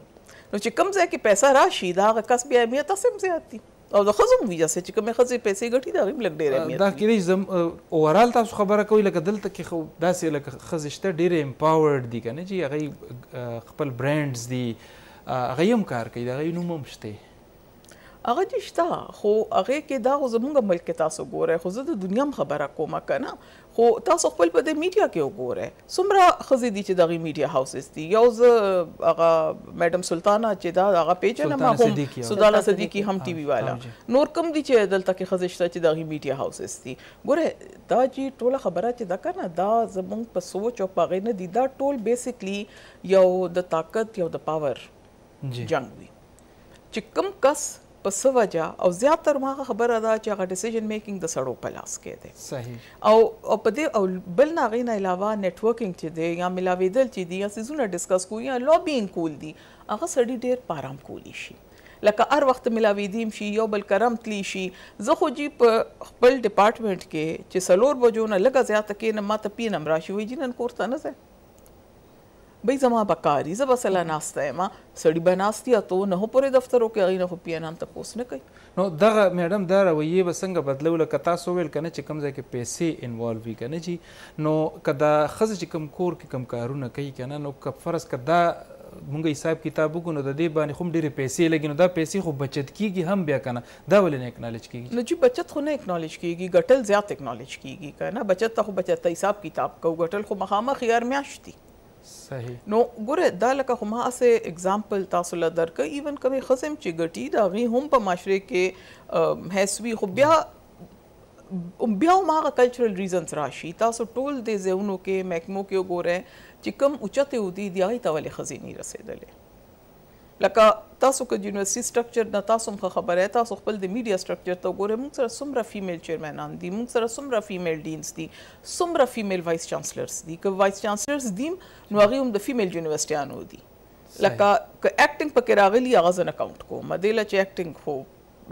نو چې کوم ځای کې پیسې راشي دا هغه کس بیا اهمیت هم زیات دي او د خزم وی جسه چې کومه خزه پیسې ګټي دا غیم لګ ډیر اهمیت دا کېږي زم اورال تاسو خبره کوي لکه دلته کې خو داسې لکه خزشته ډیر امپاورډ دي کنه چې هغه خپل برانډز دي هغه هم کار کوي دا غي نوم هم شته هغه دي شته خو هغه کې دا خو زمونږ ملک کې تاسو ګورئ خو زه د دنیا هم خبره کوم کنه خو تاسو خپل په دې میډیا کې وګورئ څومره ښځې دي چې دغه میډیا هاوسز دي یو زه هغه میډم سلطانه چې دا هغه پیژنم ما هم سلطانه صدیقي هم ټي وي والا نور کم دي چې دلته کې ښځې شته چې دغه میډیا هاوسز دي ګوره دا جی ټوله خبره چې دا کنه دا زمونږ په سوچ او پاغې نه دي دا ټول بیسیکلی یو د طاقت یو د پاور جنگ وي چې کوم کس په څه وجه او زیات تر هغه خبره ده چې هغه ډیسیژن میکینګ د سړو په لاس کې دی صحیح او او په دې او بل نه غي نه علاوه نتورکینګ چې دی یا ملاویدل چې دی یا سيزونه ډیسکس کوي یا لوبینګ کول دي هغه سړی ډیر پارام کولی شي لکه هر وخت ملاویدیم شي یو بل کرم تلی شي زه خو جی په خپل ډپارټمنټ کې چې سلور بجو نه لګه زیاته کې نه ماته پی نم راشي وای جنن کورته نه ځه بی زما به کار یی زه به سلا ناسته یم سړی به ناست یی اتو نهو پوری دفتر وکی هغی نه خو پی ان ان تپوس نه کوی. نو دغه میډم دا رویه به څنګه بدلو لکه تاسو ویل کنه چی کوم ځای کی پیسی انوالو وی کنه جی نو که دا ښځه چی کوم کور کی کوم کارونه کوی کنه نو که فرض که دا مونږ حساب کتاب وکړو نو ددی باندی خو هم ډیری پیسی لګی نو دا پیسی خو بچت کیږی هم بیا کنه دا ولې نه اکنالج کیږي؟ نو جی بچت خو نه اکنالج کیږي ګټل زیات اکنالج کیږي کنه بچت ته خو بچت ته حساب کتاب کوو ګټل خو مخامخ یې هر میاشت دي صحیح نو ګوره دا لکه خو ما هسې اګزامپل تاسو له درکه ایون کومې ښځې هم چې ګټي د هغوی هم په معاشرې کې حیث وي خو بیا بیا هم هغه کلچرل ریزنز راشي تاسو ټول دې ځایونو کې محکمو کې وګورئ چې کوم اوچتې عهدې دي هغې ته ولې ښځې نه رسېدلې لکه تاسو که د یونیورسټی سټرکچر نه تاسو هم ښه خبر یی تاسو خپل د میډیا سټرکچر ته وګورئ موږ سره څومره فیمیل چیرمنان دي موږ سره څومره فیمیل ډینز دي څومره فیمیل وایس چانسلرز دي که وایس چانسلرز دي نو هغه هم د فیمیل یونیورسټیانو دي لکه که اکټینګ پکې راغلی هغه زه نه کاونټ کوم دې له چې اکټینګ خو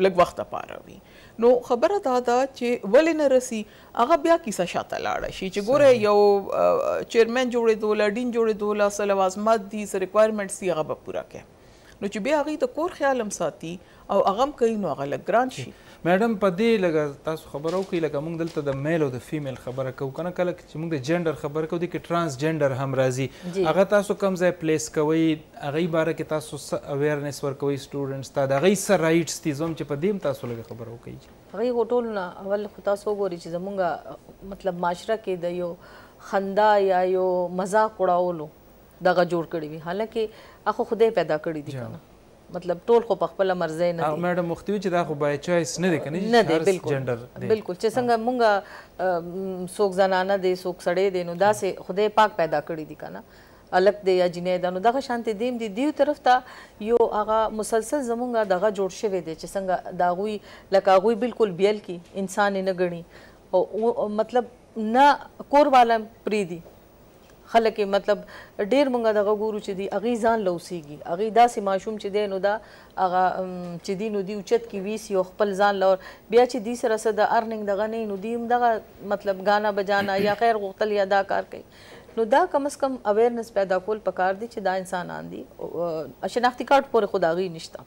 لږ وخت دپاره وي نو خبره دا ده چې ولې نه رسي هغه بیا کیسه شاته لاړه شي چې ګوره یو چیرمن جوړېدو له ډین جوړېدو له څه لوازمات دي څه ریکوایرمنټس دي هغه به پوره کړي نو چې بیا هغوی د کور خیال هم ساتي او هغه هم کوي نو هغه لږ ګران شي میډم په دې لږه تاسو خبره وکړئ لکه موږ دلته د میل او د فیمیل خبره کوو کنه کله چې موږ د جنډر خبره کوو دې کې ټرانس جنډر هم راځي هغه تاسو کوم ځای پلیس کوئ هغه باره کې تاسو څه اویرنس ورکوي سټوډنټس ته د هغه څه رائټس دي زوم چې په دې هم تاسو لږه خبره وکړئ چې هغه هوټل نه اول خو تاسو وګورئ چې زمونږ مطلب معاشره کې د یو خندا یا یو مزاق وړاولو دغه جوړ کړی وي حالانکه اخو خدای پیدا کړی دي کنه مطلب ټول خو په خپل مرزه نه دي میډم مختوی چې دا خو بای چويس نه دی کنه نه دی بالکل جندر دی بالکل چې څنګه مونږه سوک زنانه دی سوک سړی دی نو دا سه خدای پاک پیدا کړی دی کنه الک دی یا جنې دا نو دغه شانته دیم دی دیو طرف ته یو هغه مسلسل زمونږه دغه جوړ شوی دی چې څنګه دا غوي لکه غوي بالکل بیل کی انسان نه غني او مطلب نه کور والم پری دی خلک یې مطلب ډیر مونږ دغه ګورو چې دی هغه ځان لوسیږي هغه داسې ماشوم چې دی نو دا هغه چې دی نو دی اوچت کې ویسی او خپل ځان لور بیا چې دی سره سره د ارننګ دغه نه نو دی هم دغه مطلب غانا بجانا یا خیر غوښتل یا دا کار کوي نو دا کم از کم اویرنس پیدا کول پکار دي چې دا انسانان دي شناختی کارت پورې خداغي نشته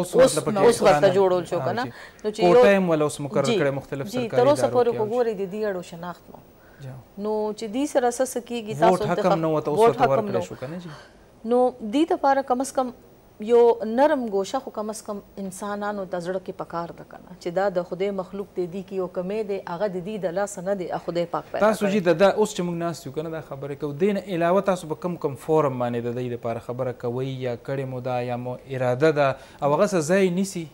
اوس اوس ورته جوړول شو کنه نو چې یو ټایم ولا اوس مقرر کړي مختلف سرکاري ادارو کې تر اوسه پورې وګورئ د دې اړو شناخت مو نو چې دی سره څه څه کېږي تاسو ووټ حق هم نه وو ته اوس ورته ورکړی شو که نه جي نو دی دپاره کم از کم یو نرم ګوشه خو کم از کم انسانانو ته زړه کې پکار ده کنه چې دا د خدای مخلوق دی دی کې یو کمی دی هغه د دی د لاسه نه دی خدای پاک پیدا تاسو جی دا اوس چې موږ ناست یو کنه دا خبرې کوو دې نه علاوه تاسو په کم کم فورم باندې د دې لپاره خبره کوئ یا کړې مو ده یا مو اراده ده او هغه څه ځای نیسي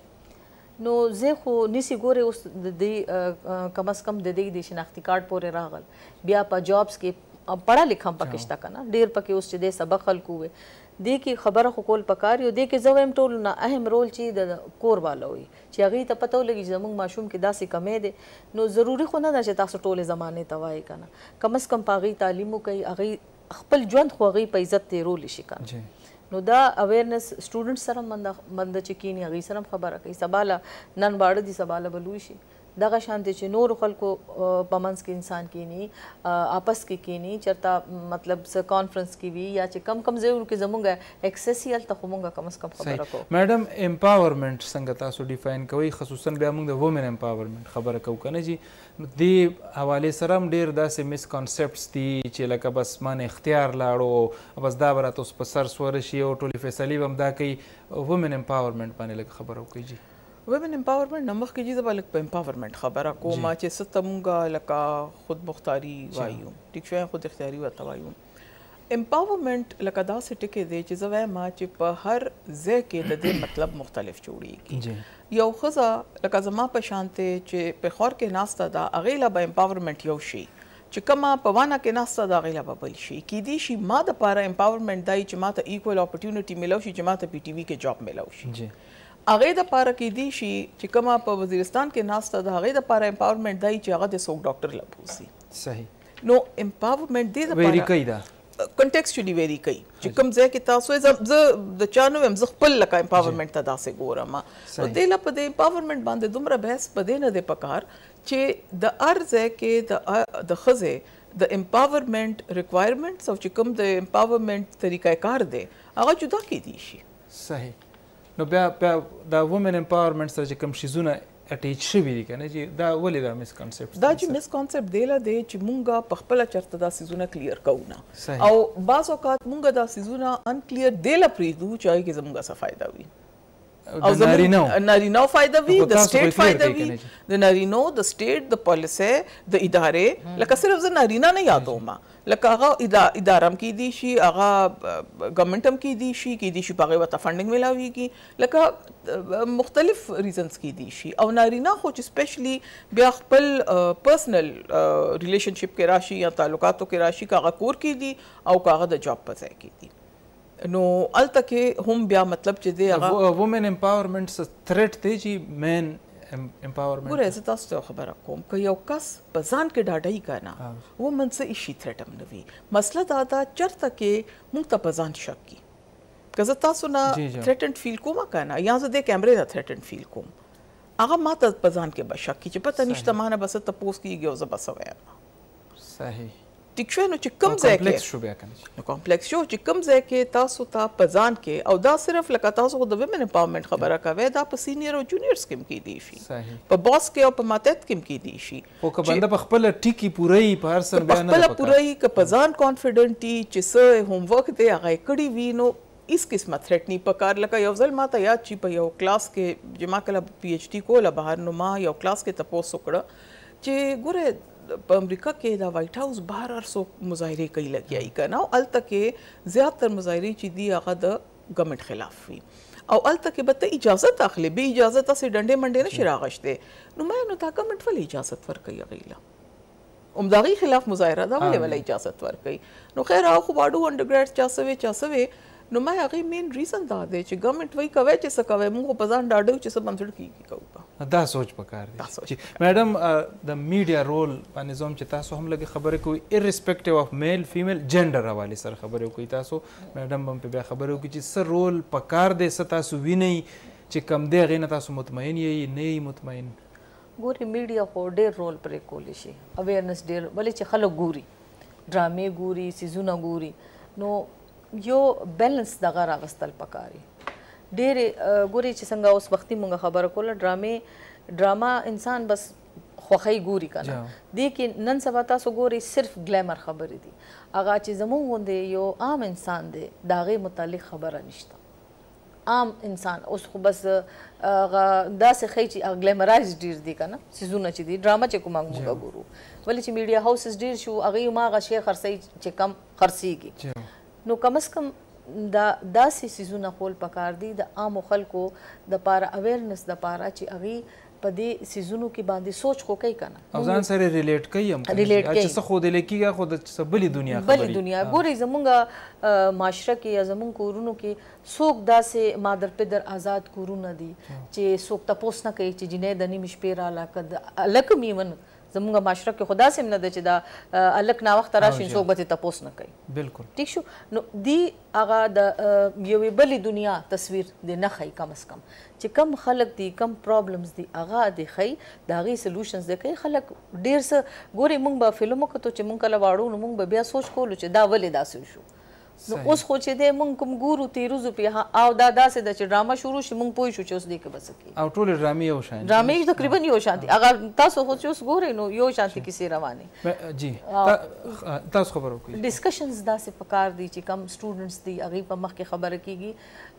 نو زه خو نسی ګوره اوس د دی کم از کم د دی د شناختی کارت پورې راغل بیا په جابس کې پړه لیکم پکشته کنه ډیر پکې اوس چې د سبق خلکو وي دی کې خبره خو کول پکار یو دی کې زه ویم ټول نه اهم رول چې د کور والو وي چې هغه ته پته ولګي چې زموږ ماشوم کې داسې کمی دی نو ضروری خو نه ده چې تاسو ټول زمانه ته وایي کنه کم از کم پاغي تعلیم کوي هغه خپل ژوند خو هغوی په عزت تیرولی شي کنه جی. نو دا اویرنس سټوډنټس سره هم بنده بنده چې کینی هغوی سره هم خبره کوي سبا له نن واړه دي سبا له به لوی شي دغه شانتې چې نورو خلکو په منځ کې انسان کینی اپس کې کینی چرته مطلب څه کانفرنس کې وي یا چې کم کم ځایونو کې زمونږ اکسس یې هلته خو مونږ کم از کم خبره کوو صحیح میډم امپاورمنټ څنګه تاسو ډیفاین کوئ خصوصا بیا مونږ د وومن امپاورمنټ خبره کوو کنه جی نو دې حوالې سره هم ډېر داسې مس کانسپټس دي چې لکه بس زما نه اختیار لاړو او بس دا به راته اوس په سر سوره شي او ټولې فیصلې به هم دا کوي. وومن امپاورمنټ باندې لږ خبره وکړئ جي. وومن امپاورمنټ نه مخکې جي زه به لږ په امپاورمنټ خبره کوم چې څه ته مونږ لکه خودمختاري وایو ټیک شو یا خوداختیاري ورته وایو. امپاورمنټ لکه داسې ټکی دی چې زه وایم چې په هر ځای کې د دې مطلب مختلف جوړیږي یو خزه لکه زما په شانته چې په خور کې ناسته دا اغیلا به امپاورمنټ یو شي چې کما په وانه کې ناسته دا غیلا به بل شي کې دي شي ما د پاره امپاورمنټ دای چې ما ته ایکوال اپورتونټی ملو شي چې ما ته پی ټی وی کې جاب ملو شي جی. هغه د پاره کې دی شي چې کومه په وزیرستان کې ناسته د هغه د پاره امپاورمنټ دی چې هغه د سوق ډاکټر لبوسي صحیح نو امپاورمنټ دې لپاره ویری کوي دا کنټیکسچولی ویری کوي چې کوم ځای کې تاسو زه د چا نه ویم زه خپل لکه امپاورمنټ ته داسې ګورم نو دې لا په دې امپاورمنټ باندې دومره بحث په دې نه دی پکار چې د هر ځای کې د د ښځې د امپاورمنټ ریکوایرمنټس او چې کوم د امپاورمنټ طریقه کار دی هغه جدا کېدی شي صحیح نو بیا بیا د وومن امپاورمنټ سره چې کوم شیزونه اټیچ شوی دی کنه چې دا ولې دا مس کانسپټ دا چې مس کانسپټ دی لا دی چې مونږه په خپل چرته دا سيزونه کلیر کوو نه او بعض اوقات مونږه دا سيزونه ان کلیر دی لا پریدو چې هغه کې زمونږه څه فائدہ وي او نارینو نارینو فائدہ وي د سټیټ فائدہ وي د نارینو د سټیټ د پالیسي د ادارې لکه صرف زه نارینه نه یادوم لکه هغه ادارم کې دي شي هغه ګورنمنټم کې دي شي کې دي شي په هغه وته فندنګ ملاويږي لکه مختلف ریزنز کیدی شي او نارینه خو چې سپیشلی بیا خپل پرسنل ریلیشن شپ کې راشي یا تعلقاتو کې راشي کاغه کور کې دي او کاغه د جاب په ځای کې دي نو الته کې هم بیا مطلب چې دی هغه وومن امپاورمنټ څه تھریټ دی چې مین امپاورمنټ ګوره زه تاسو ته خبره کوم که یو کس په ځان کې ډاډای کنه وومن څه شي تھریټ هم نه وي مسله دا ده چرته کې موږ ته په ځان شک کی که زه تاسو نه تھریټنډ فیل کوم کنه یا زه د کیمرې نه تھریټنډ فیل کوم هغه ما ته په ځان کې بشک کې چې پته نشته مانه بس ته پوس کیږي او زه بس وایم صحیح ټیک شو نو چې کم ځای کې کمپلیکس شو بیا کنه نو کمپلیکس شو چې کم ځای کې تاسو ته په ځان کې او دا صرف لکه تاسو خو د ویمن امپاورمنټ خبره کوي دا په سینیئر او جونیئرز کې کې دی شي په باس کې او په ماتت کې کې دی شي خو که بنده په خپله ټکي پوره يي په هر څه نو بيا نه ده پکار. که په خپله پوره يي، که په ځان کانفيډنټ يي چي څه هوم ورک دی هغه يې کړي وي نو هيڅ قسمه تھريټ نه يي پکار. لکه يو ځل ماته ياد چي په يو کلاس کي چي ما کله پي ايچ ډي کوله بهر نو ما يو کلاس کي تپوس وکړ چي ګوره په امريکا کي د وايټ هاوس بهر هر څوک مظاهرې کوي لګيا يي که نه او هلته کي زيات تر مظاهرې چي دي هغه د ګورنمنټ خلاف وي او الته کې به ته اجازه اخلي به اجازه تاسو ډنډې منډې نشي راغشته نو ما نو تا ګورنمنټ ولې اجازه ورکوي غیله هم داغي خلاف مظاهره دا ولې ولې اجازه ورکوي نو خیر هغه خو واډو انډرګریډ چا سوي چا سوي نو ما هغه مین ریزن دا دی چې ګورنمنت وای کوي چې څه کوي موږ په ځان ډاډو چې څه بنسټ کیږي کوو دا سوچ پکار دی چې میډم د میډیا رول باندې زوم چې تاسو هم لګي خبرې کوي ایرسپیکټیو اف میل فیمیل جندر حواله سره خبرې کوي تاسو ميډم به هم په بيا خبرې وکړي چې څه رول په کار دی څه تاسو وينئ چې کم دی هغې نه تاسو مطمئن يئ نه يئ مطمئن. ګورې ميډيا خو ډير رول پرې کولې شي اويرنس ډير ولې چې خلک ګوري ډرامې ګوري سيزونه ګوري نو يو بيلنس دغه راوستل پکاري ډيرې ګورې چې څنګه اوس وختي مونږ خبره کوله ډرامې ډرامه انسان بس خوښۍ ګوري کنه دې کې نن سبا تاسو ګوري صرف ګلیمر خبرې دي هغه چې زمونږ غوندې یو عام انسان دی د هغې متعلق خبره نشته عام انسان اوس خو بس هغه داسې ښیي چې هغه ګلیمرایز ډیر دي که نه څیزونه چې دي ډرامه چې کومه موږ ګورو ولې چې میډیا هاوسز ډیر شو هغوی هماغه شی خرڅوي چې کم خرڅېږي نو کم از کم دا داسې څیزونه ښول پکار دي د عامو خلکو د پاره اویرنس د پاره چې هغوی په دې څیزونو کې باندې سوچ خو کوي کنه او ځان سره ریلیټ کوي هم ریلیټ کوي چې څه خو دل کیږي خو د څه بلی دنیا خبري بلی دنیا ګوري زمونږ معاشره کې یا زمونږ کورونو کې څوک داسې مادر پدر آزاد کورونه دي چې څوک تپوس نه کوي چې جنې د نیم شپې رااله کد الک میون زموږ معاشره کې خو داسې هم نه ده چې دا هلک ناوخته راشي څوک به ترې تپوس نه کوي بلکل ټیک شو نو دی هغه د یوې بلې دنیا تصویر دی نه ښیي کم از کم چې کم خلک دي کم پرابلمز دي هغه دی ښیي د هغې سلوشنز دی کوي خلک ډېر څه ګوري موږ به فلم وکتو چې موږ کله واړو نو موږ به بیا سوچ کولو چې دا ولې داسې وشو نو اوس خو چې دی موږ کوم ګورو تیروځو پې ها او دا داسې ده چې ډرامه شروع شي موږ پوه شو چې اوس دې کې به څه کیږي او ټولې ډرامې یو شان دي ډرامې تقریبا یو شان دي هغه تاسو خو چې اوس ګورئ نو یو شان دي کیسې روانې جی تاسو خبر وکړئ ډیسکشنز داسې پکار دي چې کم سټوډنټس دي هغه په مخ کې خبره کیږي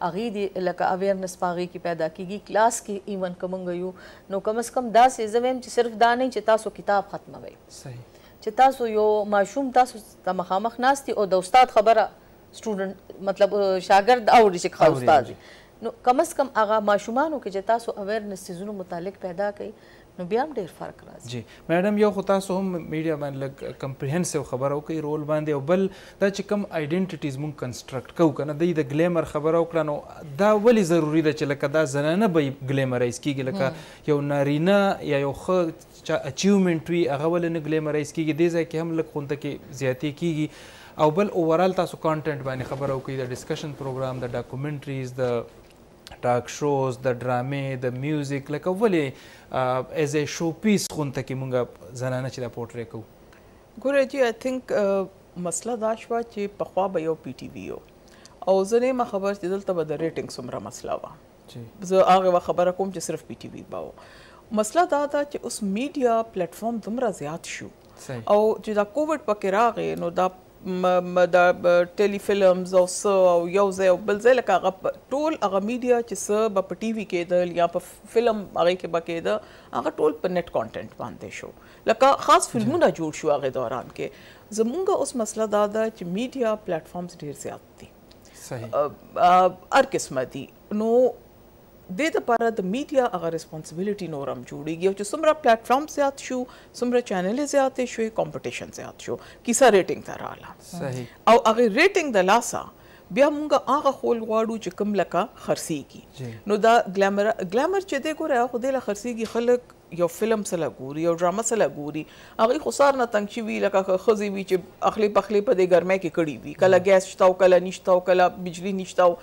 هغه دي لکه اویرنس پاغي کې پیدا کیږي کلاس کې ایون کومنګ یو نو کم اس کم داسې زویم چې صرف دا نه چې تاسو کتاب ختموي صحیح چې تاسو یو ماشوم تاسو دا مخامخ ناست دي او د استاد خبره سټوډنټ مطلب شاګرد اوري چې ښه استاد دي نو کم از کم هغه ماشومانو کې چې تاسو اویرنس څیزونو متعلق پیدا کړئ نو بیا هم ډیر فرق راځي جی میډم یو خو تاسو هم میډیا باندې لګ کمپریهنسیو خبره وکړي رول باندې او بل دا چې کم ایډنټیټیز مونږ کنسټرکټ کو کنه د د ګلیمر خبره وکړه نو دا ولی ضروری ده چې لکه دا زنانه به ګلیمرایز کیږي لکه یو نارینه یا یو خ څه چا اچیومنټ وي هغه ولې نه ګلیمرایز کیږي دې ځای کې هم لږ خونده کې زیاتې کیږي او بل اوورال تاسو کانټینټ باندې خبره وکړي د ډسکشن پروګرام د ډاکومنټریز د ټاک شوز د ډرامې د میوزیک لکه ولې ایز ا شو پیس خونته کې مونږه زنانه چې دا پورټری کوو ګوره جی آی تھنک مسله دا شو چې پخوا به یو پی ټی وی او زه نه ما خبر چې دلته به د ریټینګ څومره مسله وه زه هغه وخت خبره کوم چې صرف پي ټي وي به و مسله دا ده چې اوس میډیا پلیټ فارم دومره زیات شو او چې دا کووډ پکې راغی نو دا د ټيلي فلمز او س او یو ځای او بل ځای لکه هغه ټول هغه میډیا چې س به په ټي وي کېدل یا په فلم هغه کې به کېده هغه ټول په نت کانټینټ باندې شو لکه خاص فلمونه جوړ شو هغه دوران کې زمونږ اوس مسله دا ده چې میډیا پلیټ فارمز ډیر زیات دي هر قسمه دي نو د دې لپاره د میډیا هغه ریسپانسیبিলিټي نور هم جوړیږي او چې څومره پلیټ فارم زیات شو څومره چینل زیات شو کمپټیشن زیات شو کیسه ریټینګ ته رااله او هغه ریټینګ د لاسه بیا موږ هغه خول غواړو چې کوم لکه خرسيږي نو دا ګلامر ګلامر چې دی ګوره خو د خرسيږي خلک یو فلم سلا ګوري یو ډرامه سلا ګوري هغه خو سار نه تنګ شوی لکه خزي وی چې اخلي پخلي په دې ګرمه کې کړي وي کله ګیس شته او کله نشته او کله بجلی نشته او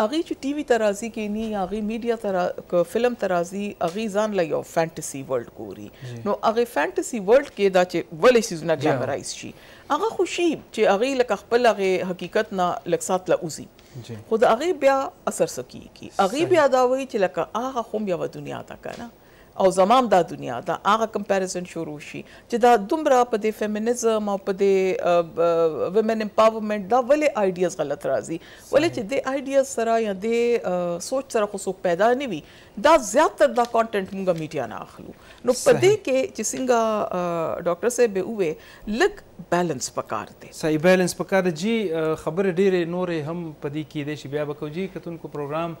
هغه چې ټي وي ترازی کې ني هغه میډیا تر فلم ترازی هغه ځان له یو فانټسي ورلد ګوري نو هغه فانټسي ورلد کې دا چې ولې سيزونه ګلامرایز شي هغه خوشي چې هغه لکه خپل هغه حقیقت نه لکسات لا اوزي خو د هغې بيا اثر څه کيږي هغې بيا دا وايي چې لکه هغه خو هم يوه دنيا ده کنه او زما هم دا دنيا ده هغه کمپاريزن شروع شي چې دا دومره په دې فيمينزم او په دې ويمن امپاورمنټ دا ولې ايډياز غلط راځي ولې چې دې ايډياز سره يا دې سوچ سره خو څوک پيدا نه وي دا زیات تر دا کانټنټ مونږه میډیا نه اخلو نو په دې کې چې څنګه ډاکټر صاحب به وې لګ بیلانس پکار دی صحیح بیلانس پکار دی جی خبره ډیره نورې هم په دې کې دی چې بیا به کو جی کتونکو پروګرام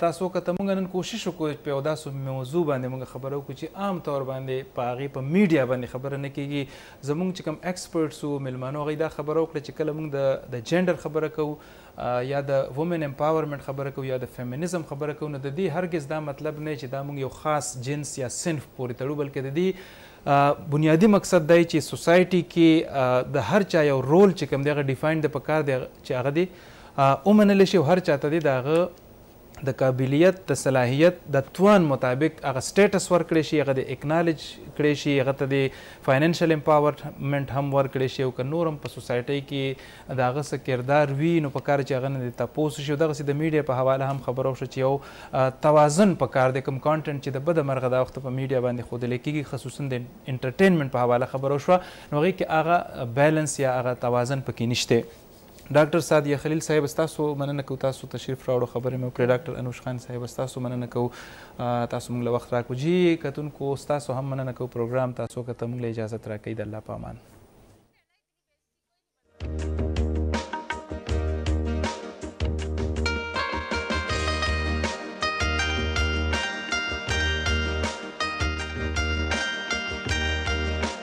تاسو که ته مونږ نن کوشش وکړو په یو داسو موضوع باندې مونږ خبرو کو چې عام طور باندې په هغه په میډیا باندې خبره نه کیږي زمونږ چې کوم ایکسپرټس او ملمانو غي دا خبرو کړ چې کله مونږ د د جندر خبره کوو یا د وومن امپاورمنټ خبره کوو یا د فیمینزم خبره کوو نو د دې هرګز دا مطلب نه چې دا موږ یو خاص جنس یا صنف پورې تړو بلکې د دې بنیادي مقصد دا چې سوسایټي کې د هر چا یو رول چې کوم دی هغه ډیفاینډ د پکار دی چې هغه دی ومنل شي او هر چا ته دی د هغه د قابلیت، د صلاحیت، د توان مطابق هغه سټیټس ورکړی شي، هغه دې اکنالج کړی شي، هغه ته دې فایننشل امپاورمنټ هم ورکړی شي او که نور هم په سوسایټۍ کې د هغه څه کردار وي نو پکار ده چې هغه نه دې تپوس وشي او دغسې د میډیا په حواله هم خبره وشوه چې یو توازن پکار دی، کوم کانټینټ چې د بده مرغه دا وخت په میډیا باندې ښودل کیږي خصوصاً د انټرټینمنټ په حواله خبره وشوه نو هغې کې هغه بیلنس یا هغه توازن پکې نشته. ډاکټر سعدیه خلیل صاحب ستاسو مننه کوو تاسو تشریف راوړو خبرې مو کړې ډاکټر انوش خان صاحب ستاسو مننه کوو تاسو موږ له وخت راکو جی کتونکو ستاسو هم مننه کوو پروګرام تاسو کته موږ له اجازه راکړئ د الله پامان